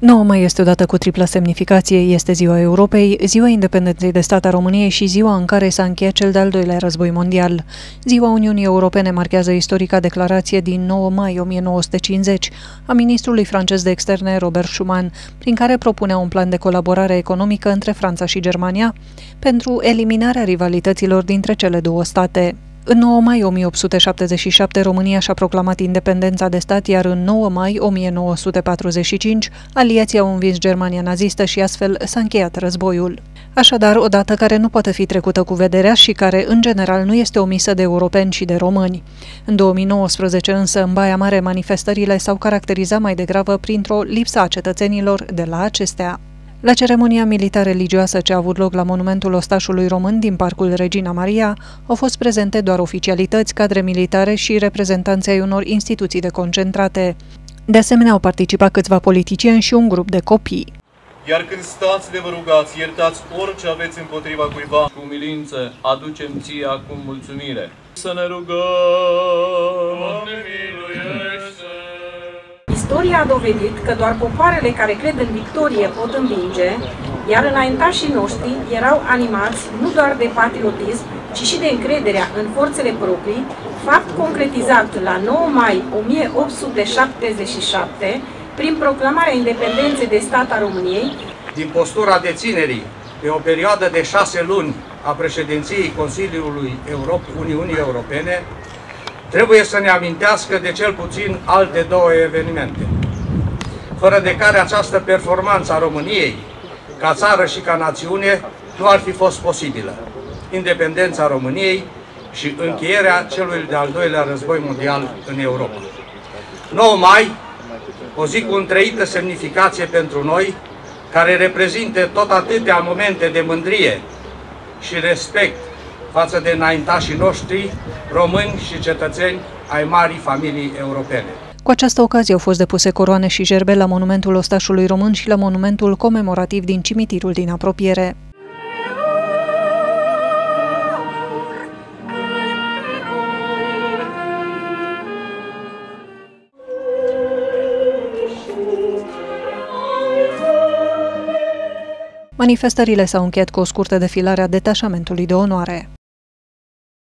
9 mai este o dată cu triplă semnificație, este ziua Europei, ziua independenței de stat a României și ziua în care s-a încheiat cel de-al doilea război mondial. Ziua Uniunii Europene marchează istorica declarație din 9 mai 1950 a ministrului francez de externe Robert Schuman, prin care propunea un plan de colaborare economică între Franța și Germania pentru eliminarea rivalităților dintre cele două state. În 9 mai 1877 România și-a proclamat independența de stat, iar în 9 mai 1945 aliații au învins Germania nazistă și astfel s-a încheiat războiul. Așadar, o dată care nu poate fi trecută cu vederea și care, în general, nu este omisă de europeni și de români. În 2019, însă, în Baia Mare, manifestările s-au caracterizat mai degrabă printr-o lipsă a cetățenilor de la acestea. La ceremonia militar-religioasă ce a avut loc la monumentul ostașului român din Parcul Regina Maria, au fost prezente doar oficialități, cadre militare și reprezentanții ai unor instituții de concentrate. De asemenea, au participat câțiva politicieni și un grup de copii. Iar când stați de vă rugați, iertați orice aveți împotriva cuiva. Cu milință aducem ție acum mulțumire. Să ne rugăm! Istoria a dovedit că doar popoarele care cred în victorie pot învinge, iar înaintașii noștri erau animați nu doar de patriotism, ci și de încrederea în forțele proprii, fapt concretizat la 9 mai 1877 prin proclamarea independenței de stat a României. Din postura deținerii pe o perioadă de șase luni a președinției Consiliului Europe, Uniunii Europene, trebuie să ne amintească de cel puțin alte două evenimente, fără de care această performanță a României, ca țară și ca națiune, nu ar fi fost posibilă. Independența României și încheierea celui de-al doilea război mondial în Europa. 9 mai, o zi cu întreită semnificație pentru noi, care reprezintă tot atâtea momente de mândrie și respect față de înaintașii noștri, români și cetățeni ai marii familii europene. Cu această ocazie au fost depuse coroane și gerbe la monumentul ostașului român și la monumentul comemorativ din cimitirul din apropiere. Manifestările s-au încheiat cu o scurtă defilare a detașamentului de onoare.